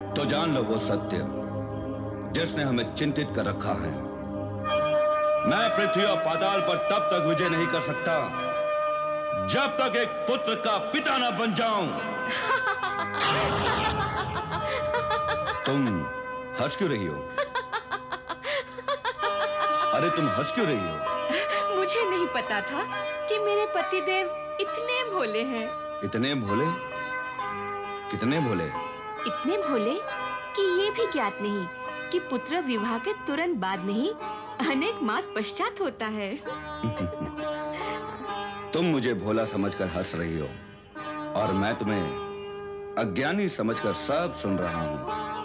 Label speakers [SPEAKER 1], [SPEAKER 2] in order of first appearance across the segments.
[SPEAKER 1] तो जान लो वो सत्य जिसने हमें चिंतित कर रखा है। मैं पृथ्वी और पाताल पर तब तक विजय नहीं कर सकता जब तक एक पुत्र का पिता न बन जाऊँ। तुम हंस क्यों रही हो? अरे तुम हंस क्यों रही हो?
[SPEAKER 2] मुझे नहीं पता था कि मेरे पति देव इतने भोले हैं।
[SPEAKER 1] इतने भोले? कितने भोले?
[SPEAKER 2] इतने भोले कि ये भी ज्ञात नहीं कि पुत्र विवाह के तुरंत बाद नहीं अनेक मास पश्चात होता है।
[SPEAKER 1] तुम मुझे भोला समझकर हंस रही हो और मैं तुम्हें अज्ञानी समझकर सब सुन रहा हूँ।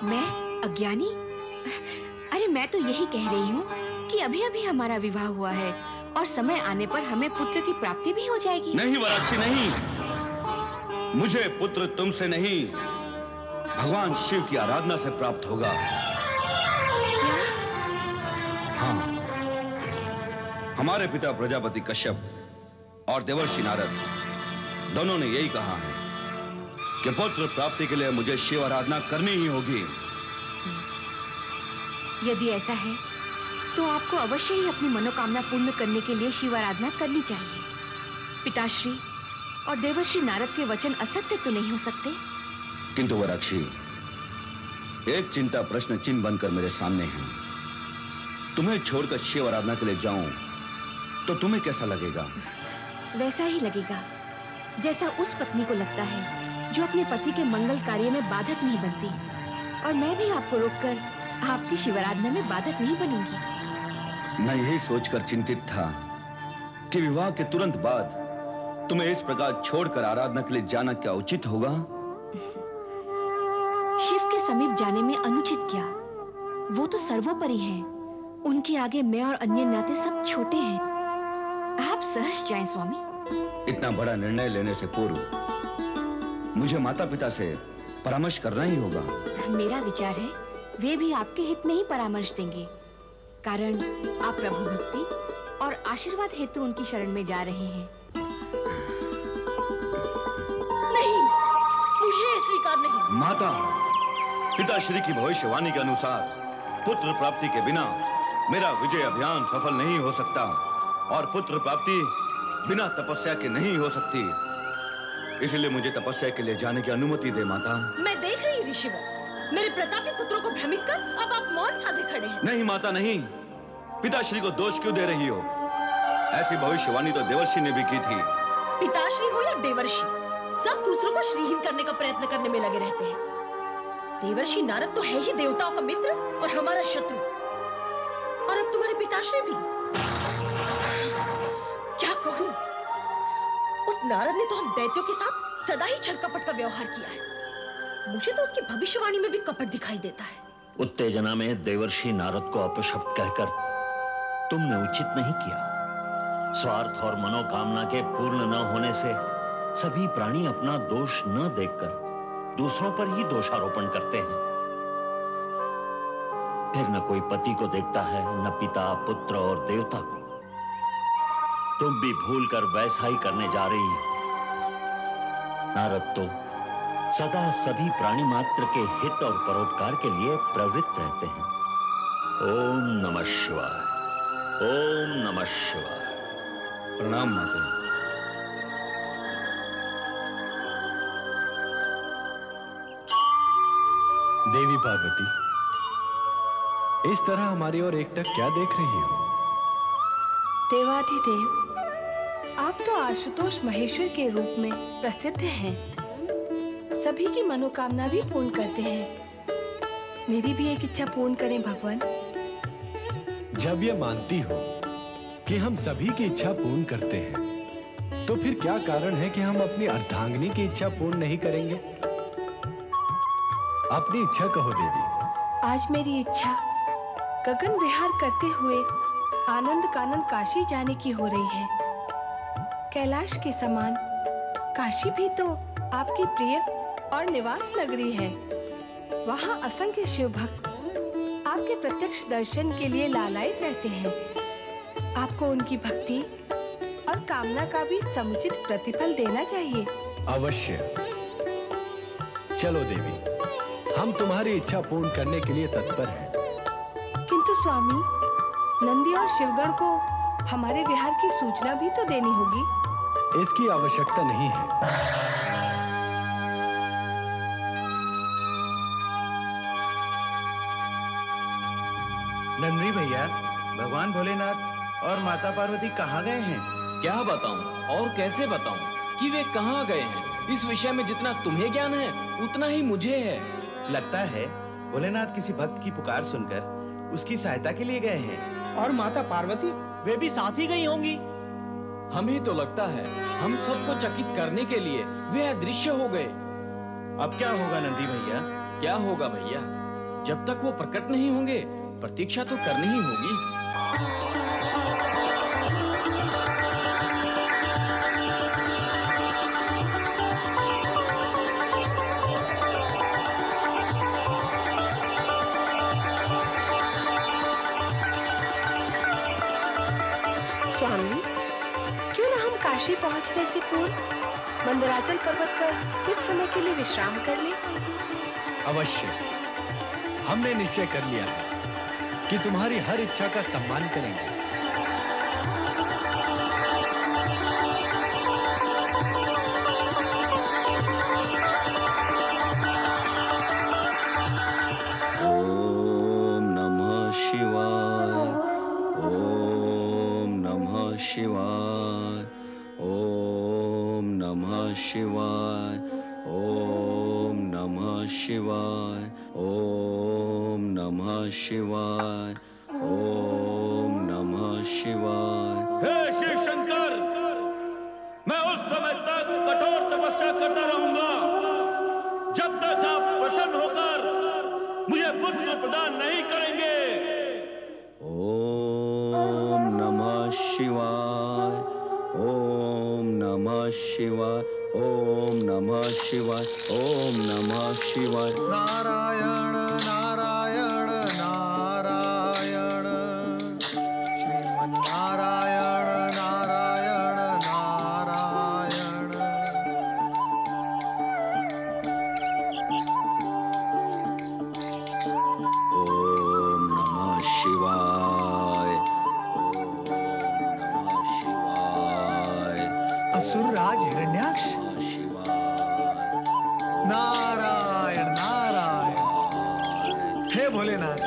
[SPEAKER 2] मैं अज्ञानी? अरे मैं तो यही कह रही हूँ कि अभी-अभी हमारा विवाह हुआ है और समय आने पर हमें पुत्र की प्राप्ति भी हो जाएगी।
[SPEAKER 1] नहीं वराक्षी नहीं। मुझे पुत्र तुमसे नहीं। भगवान शिव की आराधना से प्राप्त होगा।
[SPEAKER 2] क्या?
[SPEAKER 1] हाँ। हमारे पिता प्रजापति कश्यप और देवर्षि नारद दोनों ने यही कहा है कि पुत्र प्राप्ति के लिए मुझे शिव आराधना करनी ही होगी।
[SPEAKER 2] यदि ऐसा है तो आपको अवश्य ही अपनी मनोकामना पूर्ण करने के लिए शिव आराधना करनी चाहिए। पिताश्री और देवर्षि नारद के वचन असत्य तो नहीं हो सकते?
[SPEAKER 1] किंतु वराक्षी एक चिंता प्रश्न चिन्ह बनकर मेरे सामने है। तुम्हें छोड़कर शिव आराधना के लिए जाऊँ तो तुम्हें कैसा लगेगा?
[SPEAKER 2] वैसा ही लगेगा जैसा उस पत्नी को लगता है जो अपने पति के मंगल कार्य में बाधक नहीं बनती। और मैं भी आपको रोककर आपकी शिवराधना में बाधक नहीं बनूँगी।
[SPEAKER 1] मैं यही सोचकर चिंतित था कि विवाह के तुरंत बाद तुम्हें इस प्रकार छोड़कर आराधना के लिए जाना क्या उचित होगा?
[SPEAKER 2] समीप जाने में अनुचित क्या। वो तो सर्वोपरि हैं। उनके आगे मैं और अन्य नाते सब छोटे हैं। आप सहर्ष जाएँ स्वामी।
[SPEAKER 1] इतना बड़ा निर्णय लेने से पूर्व मुझे माता पिता से परामर्श करना ही होगा।
[SPEAKER 2] मेरा विचार है वे भी आपके हित में ही परामर्श देंगे। कारण आप प्रभु भक्ति और आशीर्वाद हेतु उनकी शरण में जा रहे हैं।
[SPEAKER 3] नहीं मुझे स्वीकार नहीं।
[SPEAKER 1] माता! पिता श्री की भविष्यवाणी के अनुसार पुत्र प्राप्ति के बिना मेरा विजय अभियान सफल नहीं हो सकता और पुत्र प्राप्ति बिना तपस्या के नहीं हो सकती। इसलिए मुझे तपस्या के लिए जाने की अनुमति दे माता।
[SPEAKER 3] मैं देख रही ऋषिवर। मेरे प्रतापी पुत्रों को भ्रमित कर अब आप मौन साधे खड़े हैं।
[SPEAKER 1] नहीं माता नहीं। पिताश्री को दोष क्यों दे रही हो? ऐसी भविष्यवाणी तो देवर्षि ने भी की थी।
[SPEAKER 3] पिताश्री हो या देवर्षि सब दूसरों को श्रीहीन करने का प्रयत्न करने में लगे रहते हैं। देवर्षि नारद तो है ही देवताओं का मित्र और हमारा शत्रु। और अब तुम्हारे पिताश्री भी। क्या कहूँ? उस नारद ने तो हम दैत्यों के साथ सदा ही छल कपट का व्यवहार किया है। मुझे तो उसकी भविष्यवाणी में भी कपट दिखाई देता है।
[SPEAKER 4] उत्तेजना में देवर्षि नारद को अपशब्द कहकर तुमने उचित नहीं किया। स्वार्थ और मनोकामना के पूर्ण न होने से सभी प्राणी अपना दोष न देखकर दूसरों पर ही दोषारोपण करते हैं। फिर न कोई पति को देखता है, न पिता, पुत्र और देवता को। तुम भी भूल कर वैसा ही करने जा रही हो। नारद तो सदा सभी प्राणी मात्र के हित और परोपकार के लिए प्रवृत्त रहते हैं। ओम नमः शिवाय, ओम नमः शिवाय।
[SPEAKER 1] प्रणाम माता
[SPEAKER 5] देवी पार्वती इस तरह हमारी ओर एकटक क्या देख रही हो?
[SPEAKER 6] देवाधिदेव आप तो आशुतोष महेश्वर के रूप में प्रसिद्ध हैं। सभी की मनोकामना भी पूर्ण करते हैं। मेरी भी एक इच्छा पूर्ण करें भगवान।
[SPEAKER 5] जब ये मानती हो कि हम सभी की इच्छा पूर्ण करते हैं तो फिर क्या कारण है कि हम अपनी अर्धांगिनी की इच्छा पूर्ण नहीं करेंगे? अपनी इच्छा कहो देवी।
[SPEAKER 6] आज मेरी इच्छा गगन विहार करते हुए आनंद कानंद काशी जाने की हो रही है। कैलाश के समान काशी भी तो आपकी प्रिय और निवास नगरी है। वहाँ असंख्य शिव भक्त आपके प्रत्यक्ष दर्शन के लिए लालायित रहते हैं। आपको उनकी भक्ति और कामना का भी समुचित प्रतिफल देना चाहिए।
[SPEAKER 5] अवश्य। चलो देवी। हम तुम्हारी इच्छा पूर्ण करने के लिए तत्पर हैं।
[SPEAKER 6] किंतु स्वामी नंदी और शिवगण को हमारे विहार की सूचना भी तो देनी होगी।
[SPEAKER 5] इसकी आवश्यकता नहीं है।
[SPEAKER 7] नंदी भैया भगवान भोलेनाथ और माता पार्वती कहाँ गए हैं?
[SPEAKER 8] क्या बताऊँ? और कैसे बताऊँ कि वे कहाँ गए हैं? इस विषय में जितना तुम्हें ज्ञान है उतना ही मुझे है।
[SPEAKER 7] लगता है भोलेनाथ किसी भक्त की पुकार सुनकर उसकी सहायता के लिए गए हैं।
[SPEAKER 9] और माता पार्वती वे भी साथ ही गई होंगी।
[SPEAKER 8] हमें तो लगता है हम सबको चकित करने के लिए वे अदृश्य हो गए।
[SPEAKER 7] अब क्या होगा नंदी भैया?
[SPEAKER 8] क्या होगा भैया? जब तक वो प्रकट नहीं होंगे प्रतीक्षा तो करनी ही होगी।
[SPEAKER 6] काशी पहुँचने से पूर्व मंदराचल पर्वत पर कुछ समय के लिए विश्राम कर ले।
[SPEAKER 5] अवश्य। हमने निश्चय कर लिया है कि तुम्हारी हर इच्छा का सम्मान करेंगे।
[SPEAKER 1] नमः शिवाय। ओम नमः शिवाय।
[SPEAKER 10] हे शिव शंकर मैं उस समय तक कठोर तपस्या करता रहूँगा। जब तक आप प्रसन्न होकर मुझे पुत्र प्रदान नहीं करेंगे।
[SPEAKER 1] ओम नमः शिवाय। ओम नमः शिवाय। ओम नमः शिवाय। ओम नमः शिवाय।
[SPEAKER 11] नारायण हे भोलेनाथ।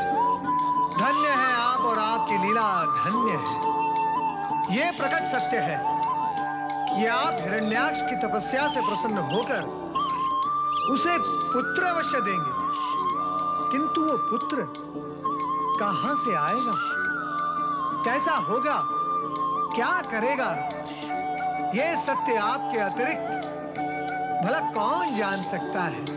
[SPEAKER 11] धन्य है आप और आपकी लीला, धन्य है। ये प्रकट सत्य है कि आप हिरण्याक्ष की तपस्या से प्रसन्न होकर उसे पुत्र अवश्य देंगे। किंतु वो पुत्र कहाँ से आएगा? कैसा होगा? क्या करेगा? ये सत्य आपके अतिरिक्त। भला कौन जान सकता है?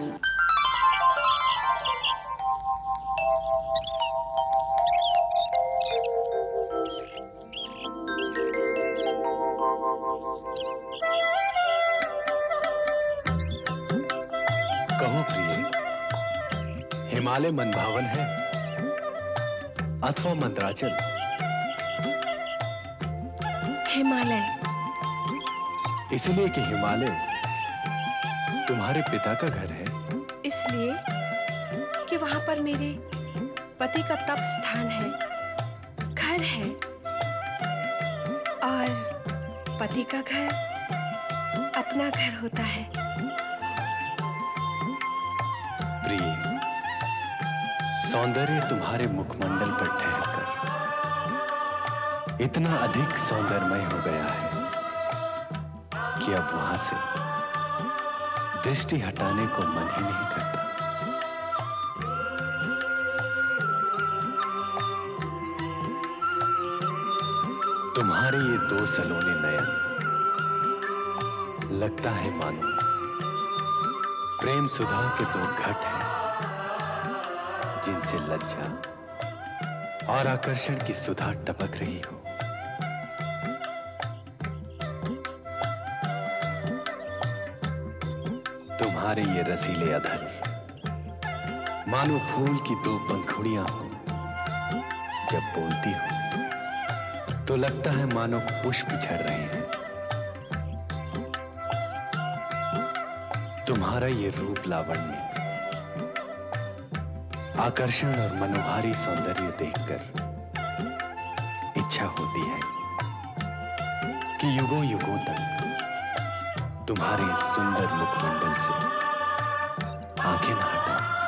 [SPEAKER 5] हिमालय मनभावन है अथवा मंदराचल
[SPEAKER 6] हिमालय।
[SPEAKER 5] इसलिए कि हिमालय तुम्हारे पिता का घर है।
[SPEAKER 6] इसलिए कि वहाँ पर मेरे पति का तप स्थान है घर है और पति का घर अपना घर होता है।
[SPEAKER 5] प्रिय सौंदर्य तुम्हारे मुखमंडल पर ठहर कर। इतना अधिक सौंदर्यमय हो गया है कि अब वहाँ से दृष्टि हटाने को मन ही नहीं करता। तुम्हारे ये दो सलोने नयन लगता है मानो। प्रेम सुधा के दो घट हैं। जिनसे लज्जा और आकर्षण की सुधा टपक रही हो। तुम्हारे ये रसीले अधर, मानो फूल की दो पंखुड़ियाँ हो। जब बोलती हो तो लगता है मानो पुष्प झड़ रहे हैं। तुम्हारा ये रूप लावण्य आकर्षण और मनोहारी सौंदर्य देखकर इच्छा होती है कि युगों युगों तक तुम्हारे सुंदर मुखमंडल से आँखें ना हटाऊं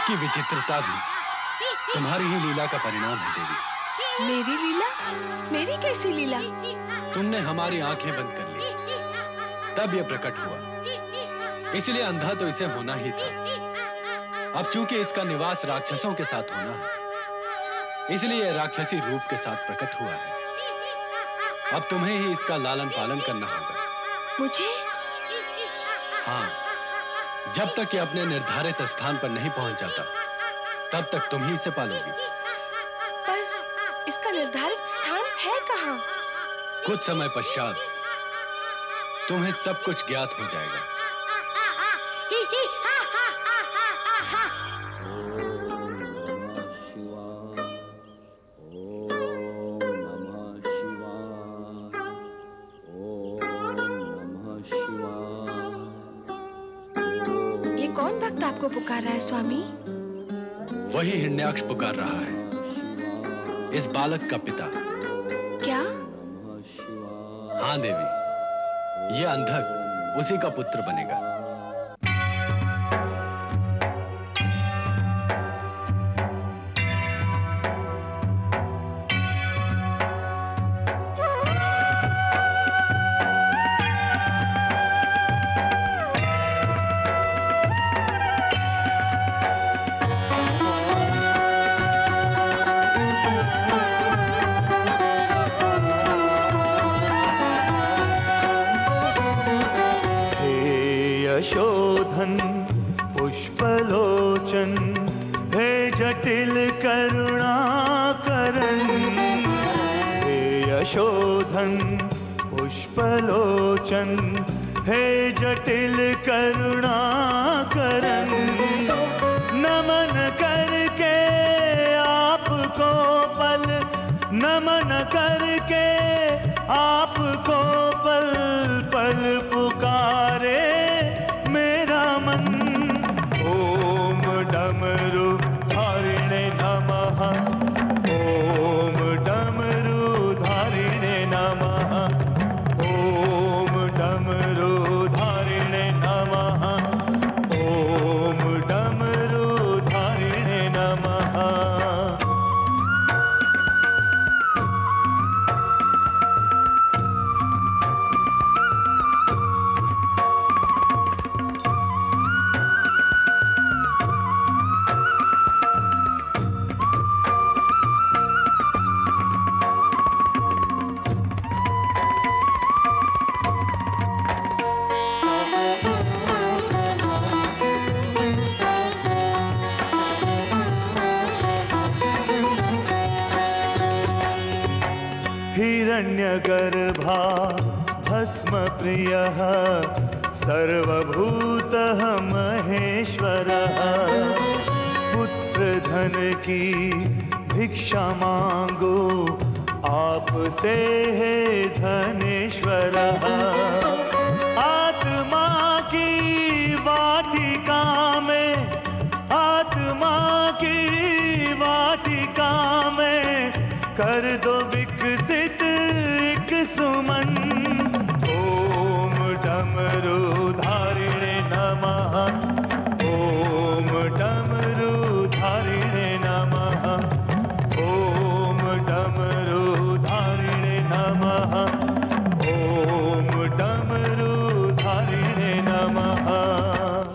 [SPEAKER 5] इसकी विचित्रता भी। तुम्हारी ही लीला का परिणाम है देवी।
[SPEAKER 6] मेरी लीला? मेरी कैसी लीला?
[SPEAKER 5] तुमने हमारी आँखें बंद कर ली। तब यह प्रकट हुआ। इसलिए अंधा तो इसे होना ही था। अब चूँकि इसका निवास राक्षसों के साथ होना है इसलिए यह राक्षसी रूप के साथ प्रकट हुआ है। अब तुम्हें ही इसका लालन पालन करना होगा।
[SPEAKER 6] मुझे?
[SPEAKER 5] हाँ। जब तक ये अपने निर्धारित स्थान पर नहीं पहुँच जाता तब तक तुम ही इसे पालोगी।
[SPEAKER 6] पर इसका निर्धारित स्थान है कहाँ?
[SPEAKER 5] कुछ समय पश्चात तुम्हें सब कुछ ज्ञात हो जाएगा।
[SPEAKER 6] पुकार रहा है स्वामी?
[SPEAKER 5] वही हिरण्याक्ष पुकार रहा है। इस बालक का पिता।
[SPEAKER 6] क्या?
[SPEAKER 5] हाँ देवी। यह अंधक उसी का पुत्र बनेगा।
[SPEAKER 12] यशोधन पुष्पलोचन, हे जटिल करुणाकरन हे यशोधन, पुष्पलोचन, हे जटिल करुणाकरन नमन करके आपको पल, नमन करके आपको पल पल पुकारे। गर्भा भस्म प्रिय सर्वभूत महेश्वर। पुत्र धन की भिक्षा मांगो आपसे हे धनेश्वर। आत्मा की वाटिका में, आत्मा की वाटिका में
[SPEAKER 13] कर दो